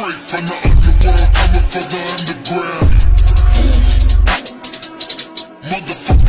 Straight from the underworld, coming from the underground. Motherfucker.